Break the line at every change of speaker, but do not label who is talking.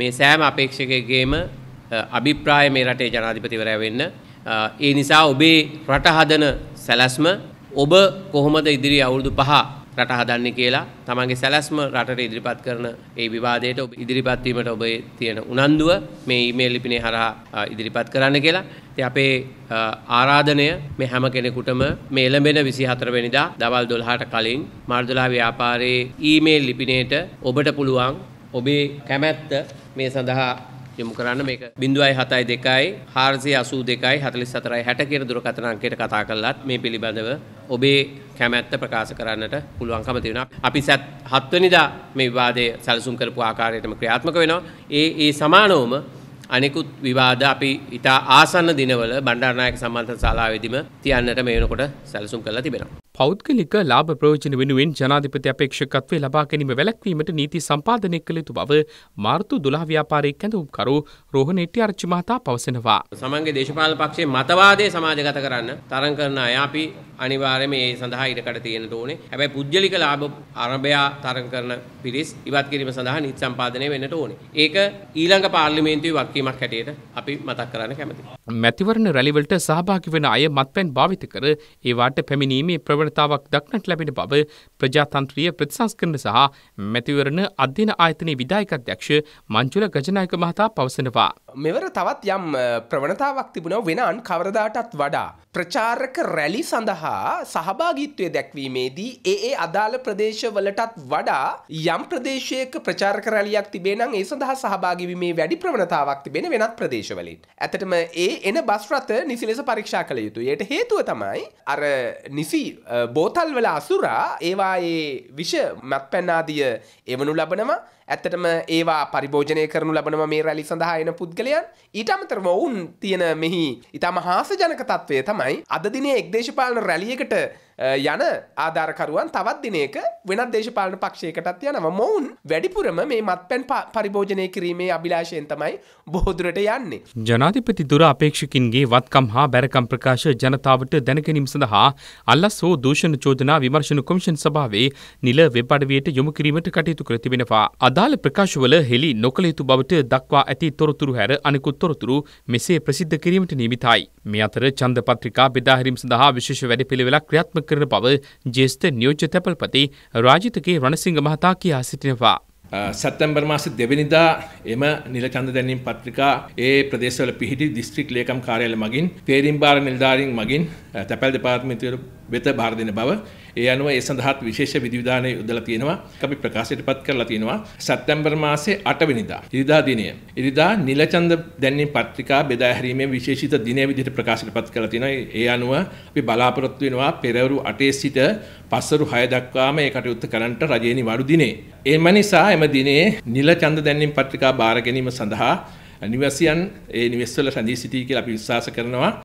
මේ සෑම අපේක්ෂකයෙක්ගේම අභිප්‍රාය මේ රටේ ජනාධිපතිවරයා වෙන්න. ඒ නිසා ඔබේ රට හදන සැලැස්ම ඔබ කොහොමද ඉදිරි අවුරුදු පහ රට හදන්නේ කියලා තමන්ගේ සැලැස්ම රටට ඉදිරිපත් කරන ඒ විවාදයට ඔබ ඉදිරිපත් වීමට ඔබේ තියෙන උනන්දුව මේ ඊමේල් ලිපිනේ හරහා ඉදිරිපත් කරන්න කියලා. ඉතින් අපේ ආරාධනය මේ හැම කෙනෙකුටම මේ එළඹෙන 24 වෙනිදා දවල් 12ට කලින් මාර්දලා ව්‍යාපාරයේ ඊමේල් ලිපිනයට ඔබට පුළුවන් ඔබේ කැමැත්ත මේ සඳහා යොමු කරන්න මේක 0.72යි 482යි 44යි 60 කියන දුරකථන අංකයට කතා කළත් මේ පිළිබඳව ඔබේ කැමැත්ත ප්‍රකාශ කරන්නට පුළුවන්කම තියෙනවා. අපි සත් 7 වෙනිදා මේ විවාදයේ සැලසුම් කරපු ආකාරයටම ක්‍රියාත්මක වෙනවා. ඒ ඒ සමානවම අනෙකුත් විවාද අපි ඉතා ආසන්න දිනවල බණ්ඩාරනායක සම්බන්ධ ශාලාවේදීම තියන්නට මේ වෙනකොට සැලසුම් කරලා තිබෙනවා.
පෞද්ගලික ලාභ ප්‍රයෝජන වෙනුවෙන් ජනාධිපති අපේක්ෂකත්වය ලබා ගැනීම වැළැක්වීමට නීති සම්පාදනය කළ යුතු බව මාර්තු 12 ව්‍යාපාරයේ කැඳවුම්කරු රෝහණ එට්ටිආරච්චි මහතා පවසනවා.
සමන්ගේ දේශපාලන පක්ෂයේ මතවාදය සමාජගත කරන්න තරම් කරන අය අපි අනිවාර්යයෙන්ම ඒ සඳහා ඉඩකඩ තියෙන්න ඕනේ. හැබැයි පුද්ගලික ලාභ අරබයා තරම් කරන පිරිස් ඉවත් කිරීම සඳහා නීති සම්පාදනය වෙන්නට ඕනේ. ඒක ඊළඟ පාර්ලිමේන්තුවේ වගකීමක් හැටියට අපි මතක් කරන්න කැමතියි.
මැතිවරණ රැලිවලට සහභාගී වන අය මත්පැන් භාවිත කර ඒවාට පැමිණීමේ ප්‍රවණ ප්‍රවණතාවක් දක්නට ලැබෙන බව ප්‍රජාතන්ත්‍රීය ප්‍රතිසංස්කරණ සහ මැතිවරණ අධ්‍යන ආයතනයේ විදායකත්‍යක්ෂ මංචුල ගජනායක මහතා පවසනවා.
මෙවර තවත් යම් ප්‍රවණතාවක් තිබුණ වෙනන් කවරදාටත් වඩා. ප්‍රචාරක රැලි සඳහා සහභාගිත්වය දැක්වීමේදී ඒ ඒ අදාළ ප්‍රදේශවලටත් වඩා යම් ප්‍රදේශයක ප්‍රචාරක රැලියක් තිබේනම් ඒ සඳහා සහභාගිවීමේ වැඩි ප්‍රවණතාවක් තිබෙන වෙනත් ප්‍රදේශවලින්. ඇතටම ඒ එන බස්රත නිසි ලෙස පරීක්ෂා කළ යුතු. යට හේතුව තමයි අර නිසි බෝතල් වල අසුරා ඒවායේ විෂ මත්පැන්නාදිය එවනු ලබනවා. ඇත්තටම ඒවා පරිභෝජනය කරනු ලබනව මේ රැලි සඳහා එන පුද්ගලයන් ඊට අමතරව ඔවුන් තියෙන මෙහි ඉතාම හාසජනක තත්ත්වය තමයි අද දිනේ එක්දේශපාලන රැලියකට යන ආධාරකරුවන් තවත් දිනයක වෙනත් දේශපාලන පක්ෂයකටත් යනවා මොවුන් වැඩිපුරම මේ මත්පැන් පරිභෝජනය කිරීමේ අභිලාෂයෙන් තමයි බොහෝදුරට යන්නේ.
ජනාධිපති දුර අපේක්ෂකින්ගේ වත්කම් හා බැරකම් ප්‍රකාශ ජනතාවට දැනගැනීම සඳහා අල්ලස් හෝ දූෂණ චෝදනා විමර්ශන කොමිෂන් සභාවේ නිල වෙබ් අඩවියට යොමු කිරීමට කටයුතු කර තිබෙනවා. අදාළ ප්‍රකාශවල හෙළි නොකළ යුතු බවට දක්වා ඇති තොරතුරු හැර අනිකුත් තොරතුරු මෙසේ ප්‍රසිද්ධ කිරීමට නියමිතයි. මේ අතර ඡන්ද පත්‍රිකා බෙදාහැරීම සඳහා විශේෂ වැඩපිළිවෙලක් ක්‍රියාත්මක කරන බව ජ්‍යෙෂ්ඨ නියෝජ්‍ය තැපල්පති රාජිතගේ රණසිංහ මහතා කියා සිටිනවා.
සැත්තැම්බර් මාස දෙවනිදා එම නිල චන්ද දැනීම් පත්‍රිකා ඒ ප්‍රදේශවල පිහිටි දිස්ත්‍රික් ලේකම් කාර්යාලය මගින් තේරීම් භාර නිලධාරීන් මගින් තැපැල් දෙපාර්තමේන්තුව වෙත භාර දෙන බව. ඒ අනුව ඒ සඳහාත් විශේෂ විධිවිධාන යොදලා තියෙනවා. අපි ප්‍රකාශයට පත් කරලා තියෙනවා. සැප්තැම්බර් මාසේ 8 වෙනිදා ඉරිදා දිනය. ඉරිදා නිල ඡන්ද දැනීම් පත්‍රිකා බෙදා හැරීමේ විශේෂිත දිනය විදිහට ප්‍රකාශයට පත් කරලා තියෙනවා. ඒ අනුව අපි බලාපොරොත්තු වෙනවා පෙරවරු 8 සිට පස්වරු 6 දක්වාම ඒ කටයුත්ත කරන්නට රජයේ නිවාඩු දිනේ. එම නිසා එම දිනේ නිල ඡන්ද දැනීම් පත්‍රිකා බාර ගැනීම සඳහා නිවසියන් ඒ නිවෙස්වල රැඳී සිටී කියලා අපි විශ්වාස කරනවා.